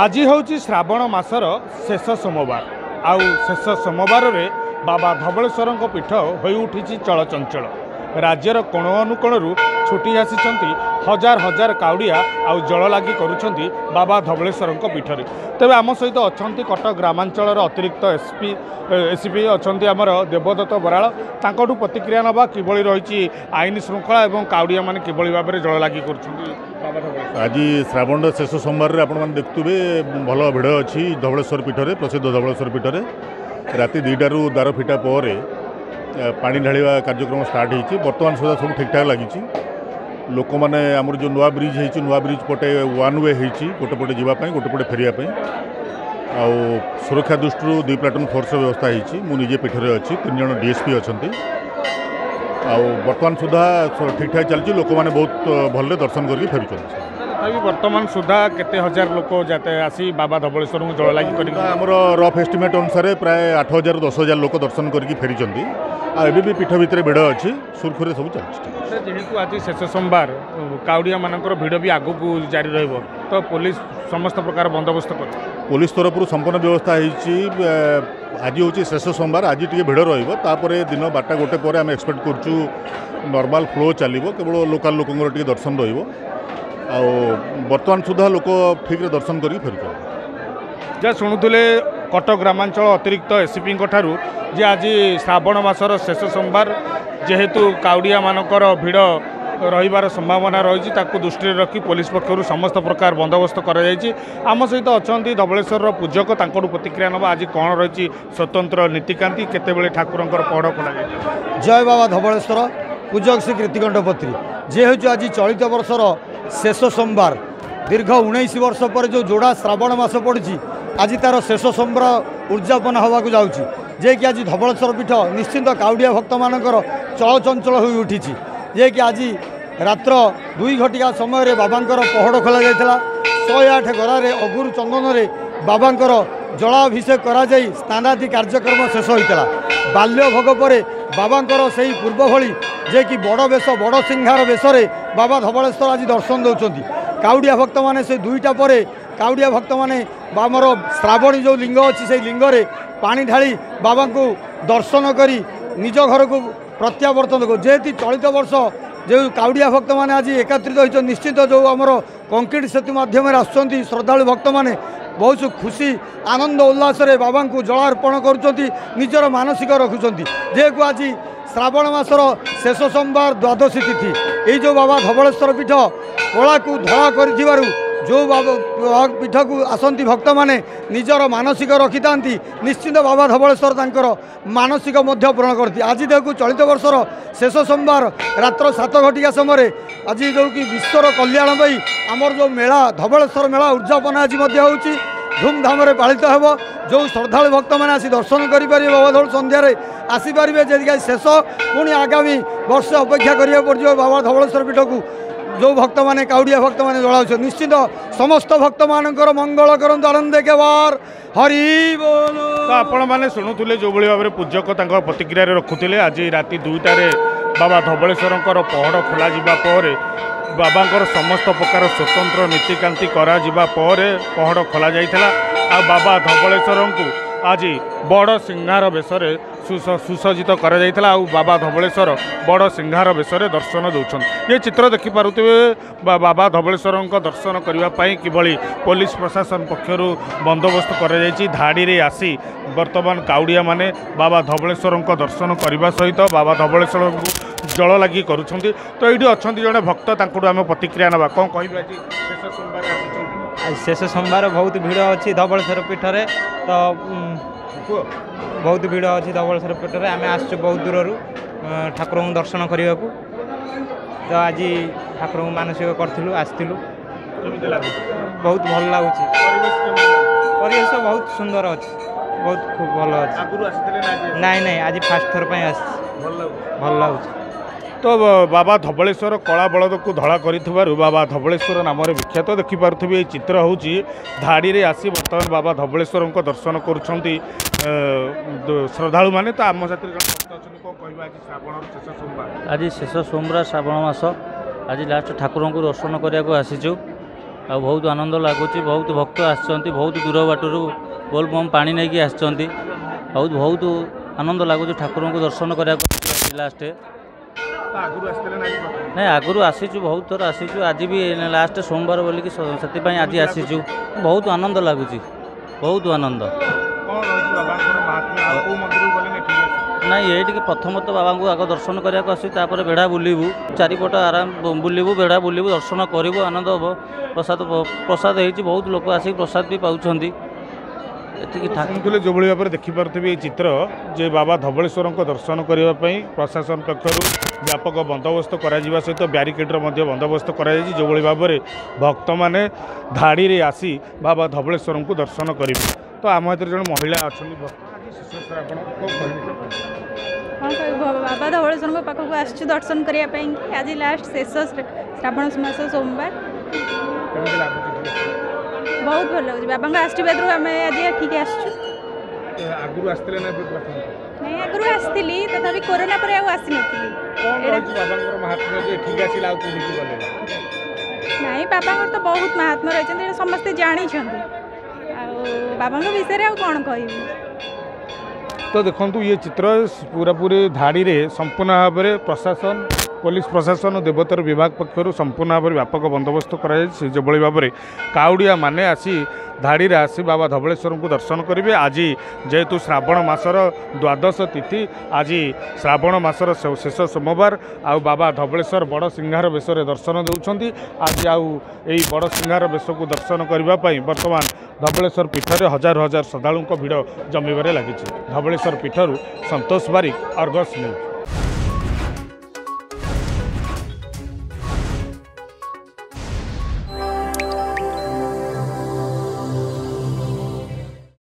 ଆଜି ହେଉଛି ଶ୍ରାବଣ ମାସର ଶେଷ ସୋମବାର। ଆଉ ଶେଷ ସୋମବାରରେ ବାବା ଧବଳେଶ୍ୱରଙ୍କ ପୀଠ ହୋଇଉଠିଛି ଚଳଚଞ୍ଚଳ। ରାଜ୍ୟର କୋଣ ଅନୁକୋଣରୁ ଛୁଟି ଆସିଛନ୍ତି ହଜାର ହଜାର କାଉଡ଼ିଆ ଆଉ ଜଳ ଲାଗି କରୁଛନ୍ତି ବାବା ଧବଳେଶ୍ୱରଙ୍କ ପୀଠରେ। ତେବେ ଆମ ସହିତ ଅଛନ୍ତି କଟକ ଗ୍ରାମାଞ୍ଚଳର ଅତିରିକ୍ତ ଏସ୍ପି ଏସ୍ପି ଅଛନ୍ତି ଆମର ଦେବଦତ୍ତ ବରାଳ। ତାଙ୍କଠୁ ପ୍ରତିକ୍ରିୟା ନେବା କିଭଳି ରହିଛି ଆଇନ ଶୃଙ୍ଖଳା ଏବଂ କାଉଡ଼ିଆମାନେ କିଭଳି ଭାବରେ ଜଳ ଲାଗି କରୁଛନ୍ତି ଆଜି ଶ୍ରାବଣର ଶେଷ ସୋମବାରରେ ଆପଣମାନେ ଦେଖୁଥିବେ ଭଲ ଭିଡ଼ ଅଛି ଧବଳେଶ୍ୱର ପୀଠରେ ପ୍ରସିଦ୍ଧ ଧବଳେଶ୍ୱର ପୀଠରେ। ରାତି ଦୁଇଟାରୁ ଦାର ଫିଟା ପରେ ପାଣି ଢାଳିବା କାର୍ଯ୍ୟକ୍ରମ ଷ୍ଟାର୍ଟ ହେଇଛି। ବର୍ତ୍ତମାନ ସୁଦ୍ଧା ସବୁ ଠିକ୍ଠାକ୍ ଲାଗିଛି। ଲୋକମାନେ ଆମର ଯେଉଁ ନୂଆ ବ୍ରିଜ୍ ହେଇଛି ନୂଆ ବ୍ରିଜ୍ ପଟେ ୱାନ୍ ୱେ ହେଇଛି ଗୋଟେ ପଟେ ଯିବା ପାଇଁ ଗୋଟେ ପଟେ ଫେରିବା ପାଇଁ। ଆଉ ସୁରକ୍ଷା ଦୃଷ୍ଟିରୁ ଦୁଇ ପ୍ଲାଟୁନ୍ ଫୋର୍ସର ବ୍ୟବସ୍ଥା ହେଇଛି। ମୁଁ ନିଜେ ପୀଠରେ ଅଛି ତିନି ଜଣ ଡିଏସ୍ପି ଅଛନ୍ତି। ଆଉ ବର୍ତ୍ତମାନ ସୁଦ୍ଧା ସ- ଠିକ୍ଠାକ୍ ଚାଲିଛି। ଲୋକମାନେ ବହୁତ ଅ, ଭଲରେ ଦର୍ଶନ କରିକି ଫେରୁଛନ୍ତି। ତଥାପି ବର୍ତ୍ତମାନ ସୁଦ୍ଧା କେତେ ହଜାର ଲୋକ ଯାତେ ଆସି ବାବା ଧବଳେଶ୍ୱରଙ୍କୁ ଜଳ ଲାଗି କରିକି ଆମର ରଫ୍ ଏଷ୍ଟିମେଟ୍ ଅନୁସାରେ ପ୍ରାୟ ଆଠ ହଜାର ଦଶ ହଜାର ଲୋକ ଦର୍ଶନ କରିକି ଫେରିଛନ୍ତି। ଆଉ ଏବେ ବି ପୀଠ ଭିତରେ ଭିଡ଼ ଅଛି ସୁରୁଖୁରୁରେ ସବୁ ଚାଲିଛି। ଯେହେତୁ ଆଜି ଶେଷ ସୋମବାର କାଉଡ଼ିଆମାନଙ୍କର ଭିଡ଼ ବି ଆଗକୁ ଜାରି ରହିବ ତ ପୋଲିସ ସମସ୍ତ ପ୍ରକାର ବନ୍ଦୋବସ୍ତ କରିବ ପୋଲିସ ତରଫରୁ ସମ୍ପୂର୍ଣ୍ଣ ବ୍ୟବସ୍ଥା ହେଇଛି ଏ, ଆଜି ହେଉଛି ଶେଷ ସୋମବାର ଆଜି ଟିକେ ଭିଡ଼ ରହିବ ତାପରେ ଦିନ ବାରଟା ଗୋଟେ ପରେ ଆମେ ଏକ୍ସପେକ୍ଟ କରୁଛୁ ନର୍ମାଲ ଫ୍ଲୋ ଚାଲିବ କେବଳ ଲୋକାଲ ଲୋକଙ୍କର ଟିକେ ଦର୍ଶନ ରହିବ। ଆଉ ବର୍ତ୍ତମାନ ସୁଦ୍ଧା ଲୋକ ଠିକ୍ରେ ଦର୍ଶନ କରିକି ଫେରୁଛନ୍ତି। ଯାହା ଶୁଣୁଥିଲେ କଟକ ଗ୍ରାମାଞ୍ଚଳ ଅତିରିକ୍ତ ଏସ୍ପିଙ୍କ ଠାରୁ ଯେ ଆଜି ଶ୍ରାବଣ ମାସର ଶେଷ ସୋମବାର ଯେହେତୁ କାଉଡ଼ିଆମାନଙ୍କର ଭିଡ଼ ରହିବାର ସମ୍ଭାବନା ରହିଛି ତାକୁ ଦୃଷ୍ଟିରେ ରଖି ପୋଲିସ ପକ୍ଷରୁ ସମସ୍ତ ପ୍ରକାର ବନ୍ଦୋବସ୍ତ କରାଯାଇଛି। ଆମ ସହିତ ଅଛନ୍ତି ଧବଳେଶ୍ୱରର ପୂଜକ ତାଙ୍କଠୁ ପ୍ରତିକ୍ରିୟା ନେବା ଆଜି କ'ଣ ରହିଛି ସ୍ୱତନ୍ତ୍ର ନୀତିକାନ୍ତି କେତେବେଳେ ଠାକୁରଙ୍କର ପହଡ଼ ଖୋଲାଯାଇଛି। ଜୟ ବାବା ଧବଳେଶ୍ୱର ପୂଜକ ଶ୍ରୀ କୀର୍ତ୍ତିକଣ୍ଠ ପତ୍ରୀ। ଯେହେତୁ ଆଜି ଚଳିତ ବର୍ଷର ଶେଷ ସୋମବାର। ଦୀର୍ଘ ଉଣେଇଶ ବର୍ଷ ପରେ ଯେଉଁ ଯୋଡ଼ା ଶ୍ରାବଣ ମାସ ପଡ଼ିଛି ଆଜି ତା'ର ଶେଷ ସୋମବାର ଉଦଯାପନ ହେବାକୁ ଯାଉଛି। ଯିଏକି ଆଜି ଧବଳେଶ୍ୱର ପୀଠ ନିଶ୍ଚିନ୍ତ କାଉଡ଼ିଆ ଭକ୍ତମାନଙ୍କର ଚଳଚଞ୍ଚଳ ହୋଇ ଉଠିଛି। ଯିଏକି ଆଜି ରାତ୍ର ଦୁଇ ଘଟିକା ସମୟରେ ବାବାଙ୍କର ପହଡ଼ ଖୋଲାଯାଇଥିଲା ଶହେ ଆଠ ଗରାରେ ଅଗୁରୁ ଚନ୍ଦନରେ ବାବାଙ୍କର ଜଳାଭିଷେକ କରାଯାଇ ସ୍ନାନାଦି କାର୍ଯ୍ୟକ୍ରମ ଶେଷ ହୋଇଥିଲା। ବାଲ୍ୟ ଭୋଗ ପରେ ବାବାଙ୍କର ସେହି ପୂର୍ବ ଭଳି ଯିଏକି ବଡ଼ ବେଶ ବଡ଼ ସିଂହାର ବେଶରେ ବାବା ଧବଳେଶ୍ୱର ଆଜି ଦର୍ଶନ ଦେଉଛନ୍ତି। କାଉଡ଼ିଆ ଭକ୍ତମାନେ ସେ ଦୁଇଟା ପରେ କାଉଡ଼ିଆ ଭକ୍ତମାନେ ବା ଆମର ଶ୍ରାବଣୀ ଯେଉଁ ଲିଙ୍ଗ ଅଛି ସେହି ଲିଙ୍ଗରେ ପାଣି ଢାଳି ବାବାଙ୍କୁ ଦର୍ଶନ କରି ନିଜ ଘରକୁ ପ୍ରତ୍ୟାବର୍ତ୍ତନ କରୁ। ଯେହେତୁ ଚଳିତ ବର୍ଷ ଯେଉଁ କାଉଡ଼ିଆ ଭକ୍ତମାନେ ଆଜି ଏକତ୍ରିତ ହୋଇଛନ୍ତି ନିଶ୍ଚିତ ଯେଉଁ ଆମର କଂକ୍ରିଟ ସେତୁ ମାଧ୍ୟମରେ ଆସୁଛନ୍ତି ଶ୍ରଦ୍ଧାଳୁ ଭକ୍ତମାନେ ବହୁତ ଖୁସି ଆନନ୍ଦ ଉଲ୍ଲାସରେ ବାବାଙ୍କୁ ଜଳାର୍ପଣ କରୁଛନ୍ତି ନିଜର ମାନସିକ ରଖୁଛନ୍ତି। ଯେହେତୁ ଆଜି ଶ୍ରାବଣ ମାସର ଶେଷ ସୋମବାର ଦ୍ୱାଦଶୀ ତିଥି ଏଇ ଯେଉଁ ବାବା ଧବଳେଶ୍ୱର ପୀଠ କଳାକୁ ଧଳା କରିଥିବାରୁ ଯେଉଁ ବାବା ବାବା ପୀଠକୁ ଆସନ୍ତି ଭକ୍ତମାନେ ନିଜର ମାନସିକ ରଖିଥାନ୍ତି ନିଶ୍ଚିନ୍ତ ବାବା ଧବଳେଶ୍ୱର ତାଙ୍କର ମାନସିକ ମଧ୍ୟ ପୂରଣ କରନ୍ତି ଆଜି ଦେଖୁ ଚଳିତ ବର୍ଷର ଶେଷ ସୋମବାର ରାତ୍ର ସାତ ଘଟିକା ସମୟରେ ଆଜି ଯେଉଁ କି ବିଶ୍ୱର କଲ୍ୟାଣ ପାଇଁ ଆମର ଯେଉଁ ମେଳା ଧବଳେଶ୍ୱର ମେଳା ଉଦଯାପନ ଆଜି ମଧ୍ୟ ହେଉଛି ଧୁମଧାମରେ ପାଳିତ ହେବ। ଯେଉଁ ଶ୍ରଦ୍ଧାଳୁ ଭକ୍ତମାନେ ଆସି ଦର୍ଶନ କରିପାରିବେ ବାବା ଧବଳ ସନ୍ଧ୍ୟାରେ ଆସିପାରିବେ ଯଦି ଆଜି ଶେଷ ପୁଣି ଆଗାମୀ ବର୍ଷ ଅପେକ୍ଷା କରିବାକୁ ପଡ଼ିଯିବ ବାବା ଧବଳେଶ୍ୱର ପୀଠକୁ। ଯେଉଁ ଭକ୍ତମାନେ କାଉଡ଼ିଆ ଭକ୍ତମାନେ ଜଳାଉଛନ୍ତି ନିଶ୍ଚିତ ସମସ୍ତ ଭକ୍ତମାନଙ୍କର ମଙ୍ଗଳ କରନ୍ତୁ ଆନନ୍ଦ କେବାର ହରି ଆପଣମାନେ ଶୁଣୁଥିଲେ ଯେଉଁଭଳି ଭାବରେ ପୂଜକ ତାଙ୍କ ପ୍ରତିକ୍ରିୟାରେ ରଖୁଥିଲେ ଆଜି ରାତି ଦୁଇଟାରେ ବାବା ଧବଳେଶ୍ୱରଙ୍କର ପହଡ଼ ଖୋଲାଯିବା ପରେ ବାବାଙ୍କର ସମସ୍ତ ପ୍ରକାର ସ୍ୱତନ୍ତ୍ର ନୀତିକାନ୍ତି କରାଯିବା ପରେ ପହଡ଼ ଖୋଲାଯାଇଥିଲା। ଆଉ ବାବା ଧବଳେଶ୍ୱରଙ୍କୁ ଆଜି ବଡ଼ ସିଂହାର ବେଶରେ ସୁସ- ସୁସଜ୍ଜିତ କରାଯାଇଥିଲା ଆଉ ବାବା ଧବଳେଶ୍ୱର ବଡ଼ ସିଂହାର ବେଶରେ ଦର୍ଶନ ଦେଉଛନ୍ତି। ଏ ଚିତ୍ର ଦେଖିପାରୁଥିବେ ବାବା ଧବଳେଶ୍ୱରଙ୍କ ଦର୍ଶନ କରିବା ପାଇଁ କିଭଳି ପୋଲିସ ପ୍ରଶାସନ ପକ୍ଷରୁ ବନ୍ଦୋବସ୍ତ କରାଯାଇଛି ଧାଡ଼ିରେ ଆସି ବର୍ତ୍ତମାନ କାଉଡ଼ିଆମାନେ ବାବା ଧବଳେଶ୍ୱରଙ୍କ ଦର୍ଶନ କରିବା ସହିତ ବାବା ଧବଳେଶ୍ୱରଙ୍କୁ ଜଳ ଲାଗି କରୁଛନ୍ତି। ତ ଏଇଠି ଅଛନ୍ତି ଜଣେ ଭକ୍ତ ତାଙ୍କଠୁ ଆମେ ପ୍ରତିକ୍ରିୟା ନେବା। କ'ଣ କହିବେ ଆଜି? ଶେଷ ସୋମବାର ଶେଷ ସୋମବାର ବହୁତ ଭିଡ଼ ଅଛି ଧବଳେଶ୍ୱର ପୀଠରେ। ତ ବହୁତ ଭିଡ଼ ଅଛି ଧବଳେଶ୍ୱର ପୀଠରେ। ଆମେ ଆସିଛୁ ବହୁତ ଦୂରରୁ ଠାକୁରଙ୍କୁ ଦର୍ଶନ କରିବାକୁ। ତ ଆଜି ଠାକୁରଙ୍କୁ ମାନସିକ କରିଥିଲୁ ଆସିଥିଲୁ। ବହୁତ ଭଲ ଲାଗୁଛି। ପରିବେଶ ବହୁତ ସୁନ୍ଦର ଅଛି। ବହୁତ ଖୁବ ଭଲ ଅଛି। ନାଇଁ ନାଇଁ ଆଜି ଫାଷ୍ଟ ଥର ପାଇଁ ଆସିଛି। ଭଲ ଲାଗୁଛି। ତ ବାବା ଧବଳେଶ୍ୱର କଳା ବଳଦକୁ ଧଳା କରିଥିବାରୁ ବାବା ଧବଳେଶ୍ୱର ନାମରେ ବିଖ୍ୟାତ ଦେଖିପାରୁଥିବେ ଏଇ ଚିତ୍ର ହେଉଛି। ଧାଡ଼ିରେ ଆସି ବର୍ତ୍ତମାନ ବାବା ଧବଳେଶ୍ୱରଙ୍କ ଦର୍ଶନ କରୁଛନ୍ତି। ଶ୍ରଦ୍ଧାଳୁମାନେ ତ ଆମ ସାଥିରେ ଜଣେ ଅଛନ୍ତି କ'ଣ କହିବା ଆଜି ଶ୍ରାବଣର ଶେଷ ସୋମବାର? ଆଜି ଶେଷ ସୋମବାର ଶ୍ରାବଣ ମାସ। ଆଜି ଲାଷ୍ଟ ଠାକୁରଙ୍କୁ ଦର୍ଶନ କରିବାକୁ ଆସିଛୁ। ଆଉ ବହୁତ ଆନନ୍ଦ ଲାଗୁଛି ବହୁତ ଭକ୍ତ ଆସିଛନ୍ତି ବହୁତ ଦୂର ବାଟରୁ ବୋଲ ବମ୍ ପାଣି ନେଇକି ଆସିଛନ୍ତି। ବହୁତ ବହୁତ ଆନନ୍ଦ ଲାଗୁଛି ଠାକୁରଙ୍କୁ ଦର୍ଶନ କରିବାକୁ ଲାଷ୍ଟ ନାଇଁ ଆଗରୁ ଆସିଛୁ ବହୁତ ଥର ଆସିଛୁ। ଆଜି ବି ଲାଷ୍ଟ ସୋମବାର ବୋଲିକି ସେଥିପାଇଁ ଆଜି ଆସିଛୁ। ବହୁତ ଆନନ୍ଦ ଲାଗୁଛି ବହୁତ ଆନନ୍ଦ। ନାଇଁ ଏଇଠିକି ପ୍ରଥମତଃ ବାବାଙ୍କୁ ଆଗ ଦର୍ଶନ କରିବାକୁ ଆସିବୁ ତାପରେ ବେଢ଼ା ବୁଲିବୁ ଚାରିପଟ ଆରାମ ବୁଲିବୁ ବେଢ଼ା ବୁଲିବୁ ଦର୍ଶନ କରିବୁ ଆନନ୍ଦ ହେବ। ପ୍ରସାଦ ପ୍ରସାଦ ହେଇଛି ବହୁତ ଲୋକ ଆସିକି ପ୍ରସାଦ ବି ପାଉଛନ୍ତି। ଏତିକି ଠାକୁର ଶୁଣୁଥିଲେ ଯେଉଁଭଳି ଭାବରେ ଦେଖିପାରୁଥିବେ ଏହି ଚିତ୍ର ଯେ ବାବା ଧବଳେଶ୍ୱରଙ୍କ ଦର୍ଶନ କରିବା ପାଇଁ ପ୍ରଶାସନ ପକ୍ଷରୁ ବ୍ୟାପକ ବନ୍ଦୋବସ୍ତ କରାଯିବା ସହିତ ବ୍ୟାରିକେଡ୍ର ମଧ୍ୟ ବନ୍ଦୋବସ୍ତ କରାଯାଇଛି। ଯେଉଁଭଳି ଭାବରେ ଭକ୍ତମାନେ ଧାଡ଼ିରେ ଆସି ବାବା ଧବଳେଶ୍ୱରଙ୍କୁ ଦର୍ଶନ କରିବେ। ତ ଆମ ଭିତରେ ଜଣେ ମହିଳା ଅଛନ୍ତି ଭକ୍ତ ଆଜି ଶେଷ ଆପଣ କ'ଣ କହିବେ? କ'ଣ କହିବୁ? ବାବା ଧବଳେଶ୍ୱରଙ୍କ ପାଖକୁ ଆସିଛୁ ଦର୍ଶନ କରିବା ପାଇଁ। ଆଜି ଲାଷ୍ଟ ଶେଷ ଶ୍ରା- ଶ୍ରାବଣ ମାସ ସୋମବାର। କେମିତି ଲାଗୁଛି? ଟିକେ? ବହୁତ ଭଲ ଲାଗୁଛି ବାବାଙ୍କ ଆଶୀର୍ବାଦରୁ ଆମେ ଆଜି ଏଠିକି ଆସିଛୁ ଏ, ଆଗରୁ ଆସିଥିଲେ ନା ଏବେ ପ୍ରଥମ ନାଇଁ ଆଗରୁ ଆସିଥିଲି ତଥାପି କରୋନା ପରେ ଆଉ ଆସିନଥିଲି। କ'ଣ ଏଇଟା- ରହିଛି ବାବାଙ୍କର ମହାତ୍ମ୍ୟ ଯେ ଏଠିକି ଆସିଲା ଆଉ କୋଉଠିକି ଗଲେ ନାଇଁ ବାବାଙ୍କର ତ ବହୁତ ମହାତ୍ମା ରହିଛନ୍ତି ଏଇଟା ସମସ୍ତେ ଜାଣିଛନ୍ତି। ଆଉ ବାବାଙ୍କ ବିଷୟରେ ଆଉ କ'ଣ କହିବି? ତ ଦେଖନ୍ତୁ ଇଏ ଚିତ୍ର ପୁରାପୁରି ଧାଡ଼ିରେ ସମ୍ପୂର୍ଣ୍ଣ ଭାବରେ ପ୍ରଶାସନ ପୋଲିସ ପ୍ରଶାସନ ଦେବତାର ବିଭାଗ ପକ୍ଷରୁ ସମ୍ପୂର୍ଣ୍ଣ ଭାବରେ ବ୍ୟାପକ ବନ୍ଦୋବସ୍ତ କରାଯାଇଛି। ଯେଭଳି ଭାବରେ କାଉଡ଼ିଆ ମାନେ ଆସି ଧାଡ଼ିରେ ଆସି ବାବା ଧବଳେଶ୍ୱରଙ୍କୁ ଦର୍ଶନ କରିବେ ଆଜି ଯେହେତୁ ଶ୍ରାବଣ ମାସର ଦ୍ୱାଦଶ ତିଥି ଆଜି ଶ୍ରାବଣ ମାସର ଶେଷ ସୋମବାର ଆଉ ବାବା ଧବଳେଶ୍ୱର ବଡ଼ ସିଂହାର ବେଶରେ ଦର୍ଶନ ଦେଉଛନ୍ତି ଆଜି ଆଉ ଏହି ବଡ଼ ସିଂହାର ବେଶକୁ ଦର୍ଶନ କରିବା ପାଇଁ ବର୍ତ୍ତମାନ ଧବଳେଶ୍ୱର ପୀଠରେ ହଜାର ହଜାର ଶ୍ରଦ୍ଧାଳୁଙ୍କ ଭିଡ଼ ଜମିବାରେ ଲାଗିଛି। ଧବଳେଶ୍ୱର ପୀଠରୁ ସନ୍ତୋଷ ବାରିକ ଅର୍ଗସ୍ ନ୍ୟୁଜ୍।